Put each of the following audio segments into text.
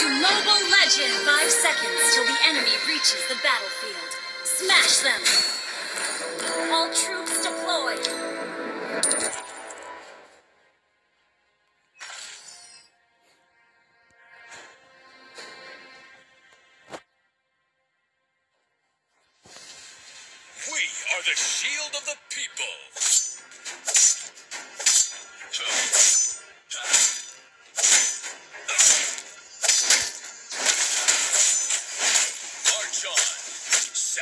to Mobile Legend! Five seconds till the enemy reaches the battlefield. Smash them! All troops deployed!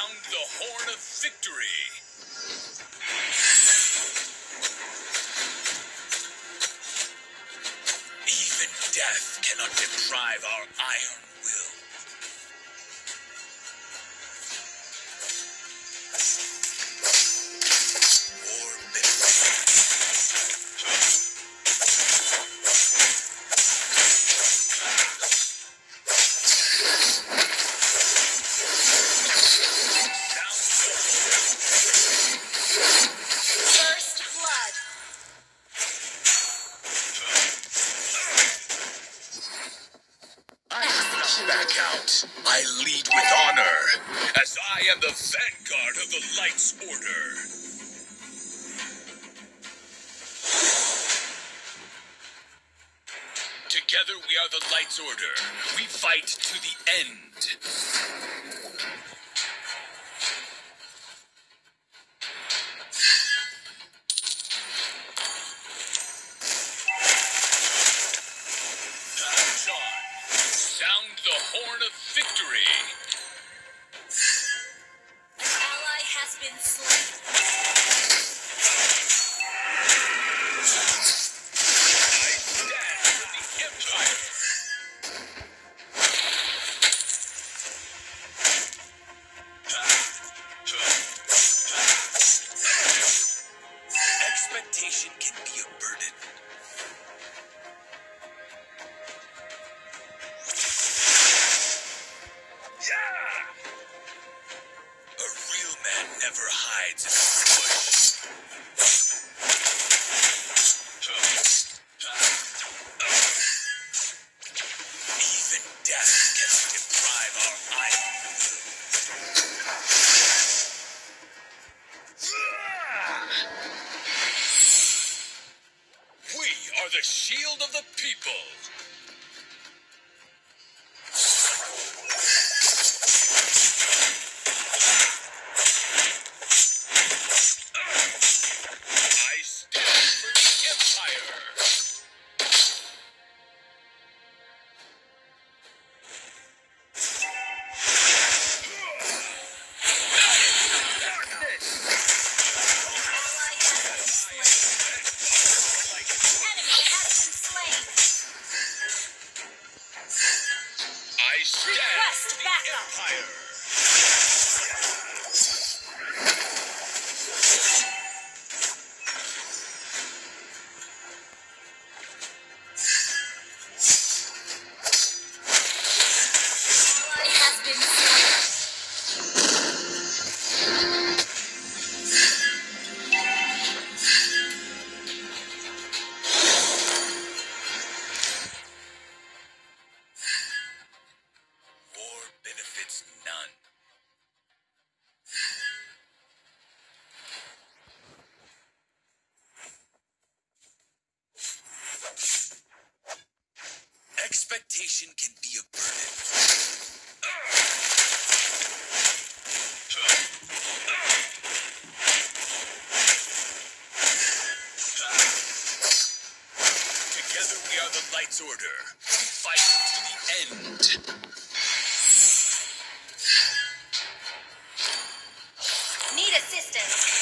Sound the horn of victory. Even death cannot deprive our iron back out. I lead with honor, as I am the vanguard of the Light's Order. Together we are the Light's Order. We fight to the end. The horn of victory. An ally has been slain. Hides in. The Light's Order. Fight to the end. Need assistance.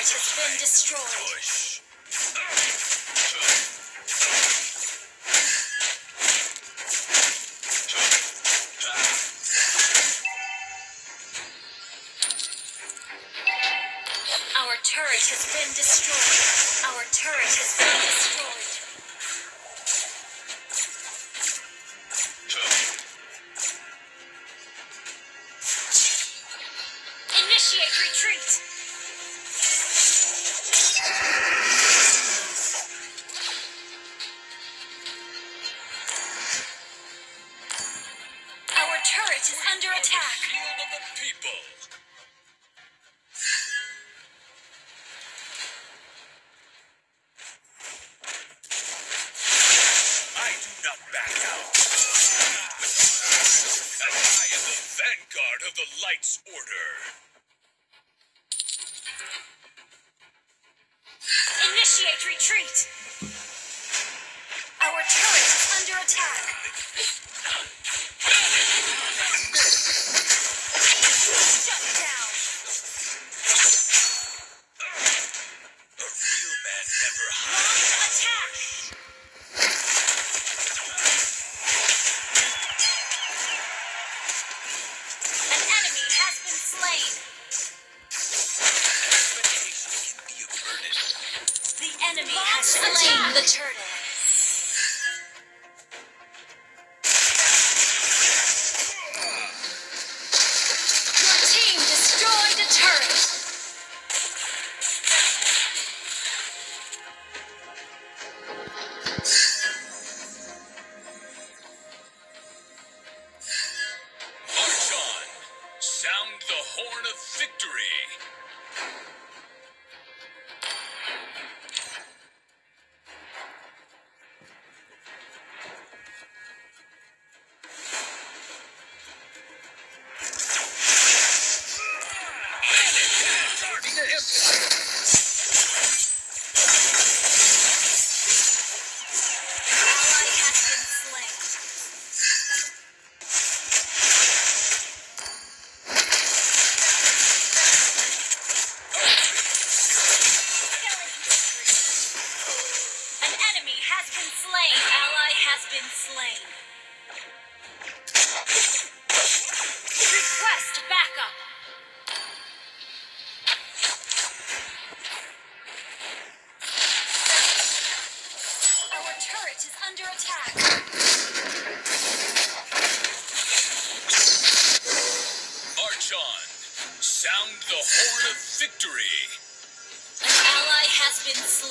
turret has been destroyed. Our turret has been destroyed. Our turret has been destroyed. is under attack. I do not back out. I am the vanguard of the Light's Order.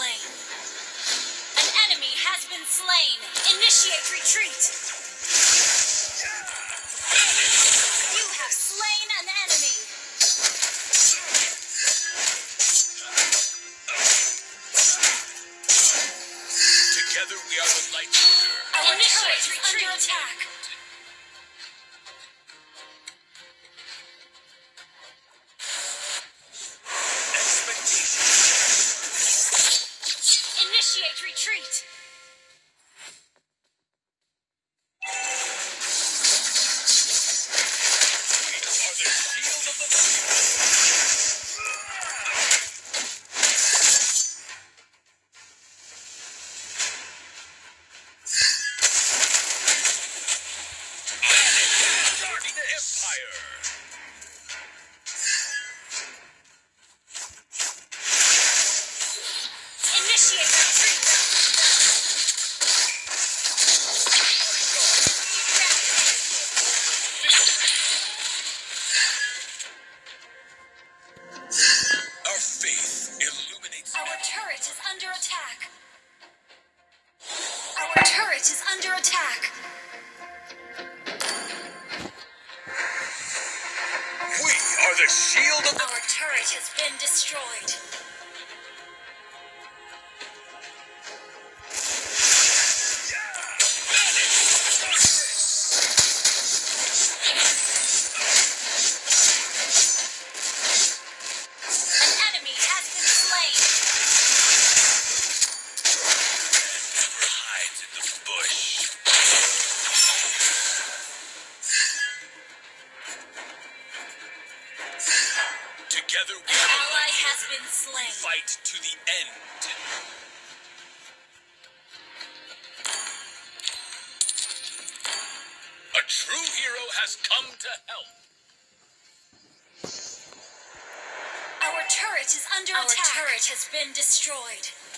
slain. An enemy has been slain. Initiate retreat. You have slain an enemy. Together we are the Light Order. Our turret is under attack. fight to the end. A true hero has come to help. Our turret is under Our attack. Our turret has been destroyed.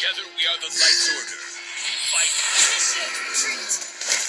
Together we are the Light Order. We fight. Retreat! Retreat!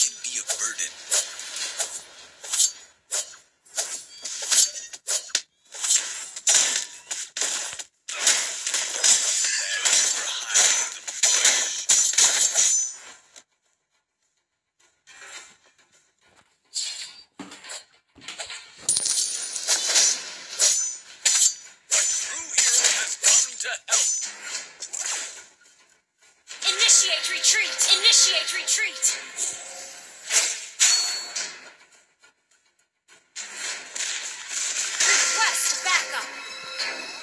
Can be a burden. きれい。